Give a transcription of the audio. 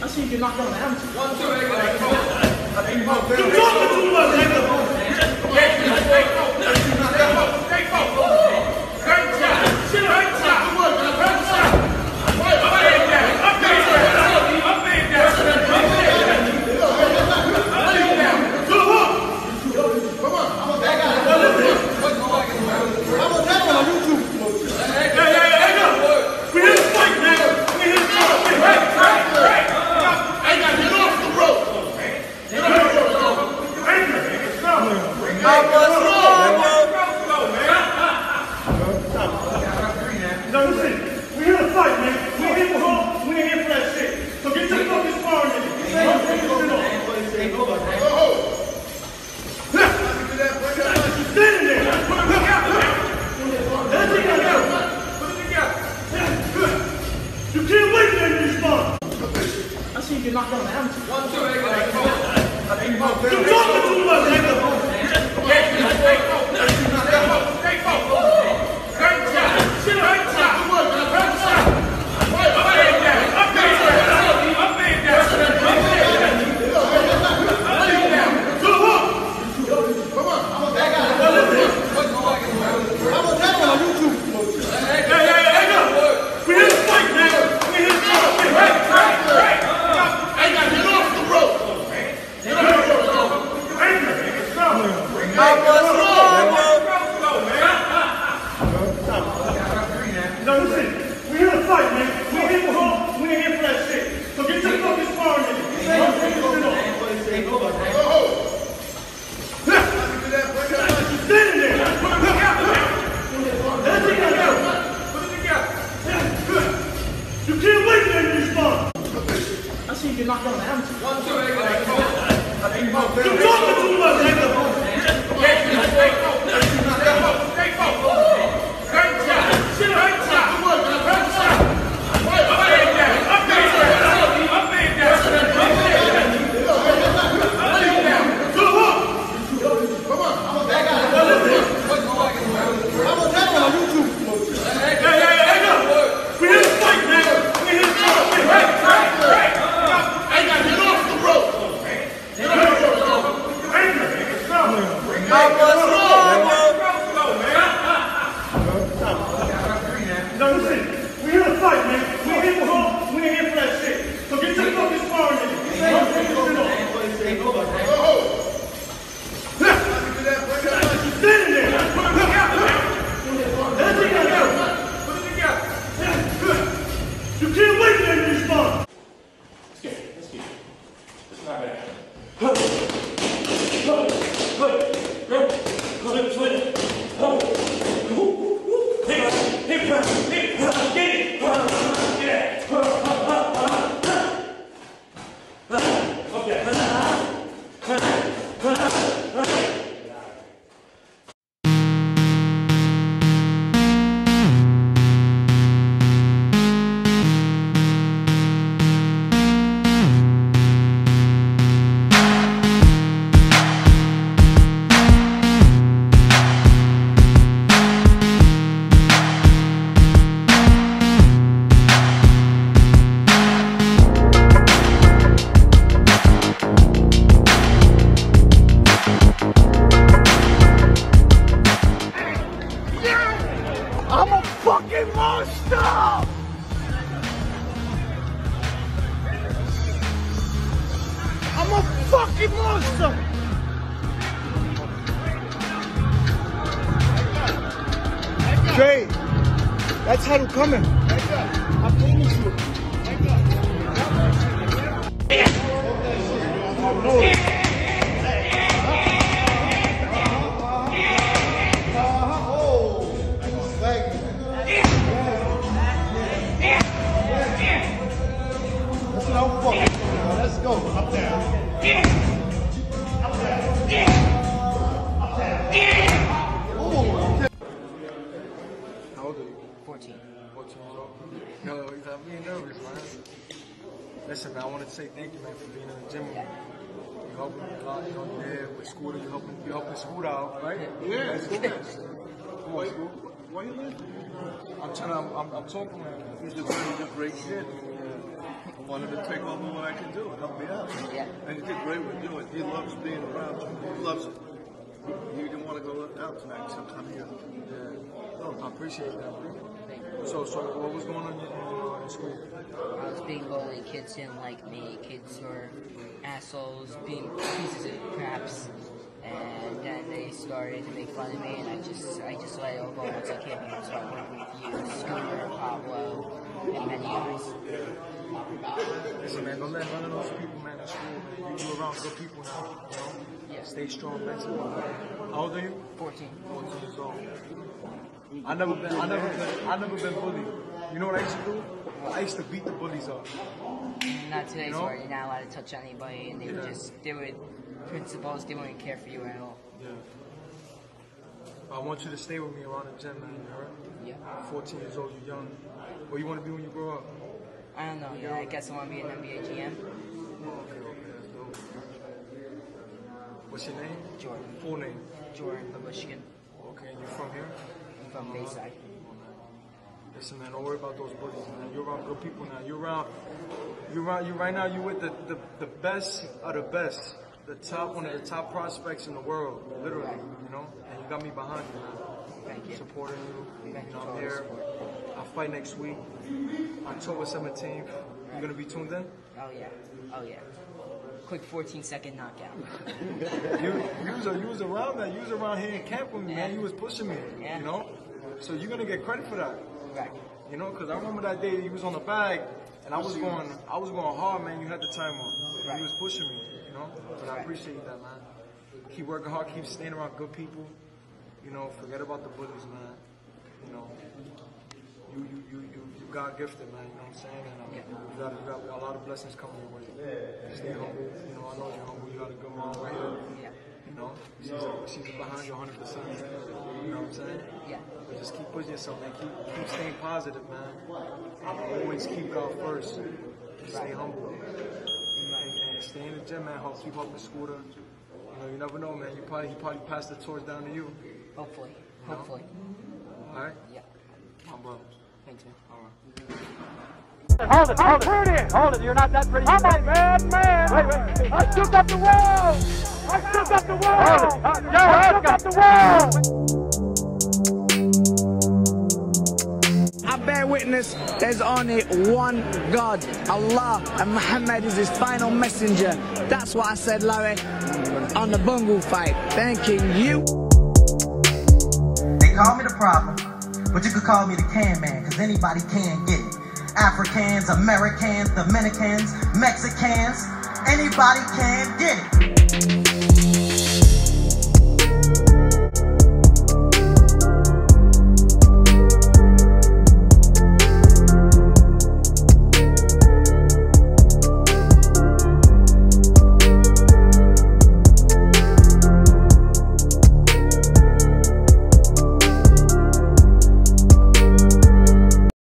I see you get knocked down the amateur. One, two, eight, eight, four. You talking too much, nigga hey, hey, look. We here to fight, man. We here to fight. No, listen. We here to fight, man. We ain't here for home. We ain't here for that shit. So get your fucking sparring nigga. Don't take this shit off. Standing there. Let it together. You can't wait for them to respond. I see you get knocked down the amateur. One, two, eight, eight, four. You talking too much, nigga. Hey, hey, hey, look. We here to fight, man. We here to fight. No, fucking monster! Jay, that's how to come in. I promise you. That's no fucking. Let's go. Up there. Listen, man, I want to say thank you, man, for being in the gym with me. You helping me a lot, you know, you're there with school, you helping, you helping school out, right? Yeah, school. Come on, school. Where you live? I'm trying to, I'm, I'm, I'm talking, man. He's doing a great shit. I wanted to take over what I can do and help me out. Yeah. And he did great with doing it. He loves being around you. He loves it. He didn't want to go out tonight sometime here. Yeah. No, I appreciate that, bro. Thank you. So, so what was going on in, in, uh, in school? I was being bullied. Kids didn't like me. Kids were assholes, being pieces of craps. And then they started to make fun of me, and I just, I just let it all go once I came here and started working with you, Scooter, Pablo, and many others. Listen, man, don't let none of those people, man, in school. You, you around good people now, you know? Yeah. Stay strong mentally. How old are you? 14. 14 years old. I never been, I never been, I never been bullied. You know what I used to do? I used to beat the bullies up. Not today's No? world. You're not allowed to touch anybody, and they Yeah. just, they were principals. They wouldn't care for you at all. Yeah. I want you to stay with me around the gym, man. You heard? Yeah. 14 years old, you're young. What you want to be when you grow up? I don't know. Yeah, I guess I want to be an NBA GM. Oh, okay, okay, that's dope. What's your name? Jordan. Full name. Jordan from Michigan. Okay, and you're from here? From Bayside. Listen, man, don't worry about those bullies, man. You're around good people now. You're around, you're around, you right now. you're with the, the the best of the best, the top one of the top prospects in the world, literally. You know, and you got me behind you, man. Thank you. Supporting you. Thank You know, I'm here. I'll fight next week, October 17th. You're gonna be tuned in? Oh yeah. Oh yeah. Quick 14 second knockout. You, you was you was around that. You was around here in camp with me, man. You was pushing me. Yeah. You know, so you're gonna get credit for that. Right. You know, because I remember that day you was on the bag, and I was going, I was going hard, man. You had the time on. Right. You was pushing me, you know. But I appreciate that, man. Keep working hard, keep staying around good people. You know, forget about the bullies, man. You know, you you you you, you got gifted, man. You know what I'm saying? And um, Yeah. you got you got a lot of blessings coming your way. Stay humble. You know, I know you're humble. You got a good mom right here. Yeah. You know, she's she's behind you 100. percent You know what I'm saying? Yeah. But just keep pushing yourself, man. Keep, keep staying positive, man. And always keep God first. Stay humble. And, and stay in the gym, man. Help keep up with Scooter. You know, you never know, man. You probably he probably passed the torch down to you. Hopefully. No. Hopefully. All right, Yeah. My brother. Thanks, man. All right. Hold it, hold it. Hold it, you're not that pretty. I'm a bad man. Wait, wait. I shook up the wall. I shook up the wall. I shook up the wall. I bear witness there's only one God, Allah, and Muhammad is his final messenger. That's what I said, Larry, on the Bungle fight. Thanking you. They call me the problem, but you could call me the can man, cause anybody can get it. Africans, Americans, Dominicans, Mexicans, anybody can get it.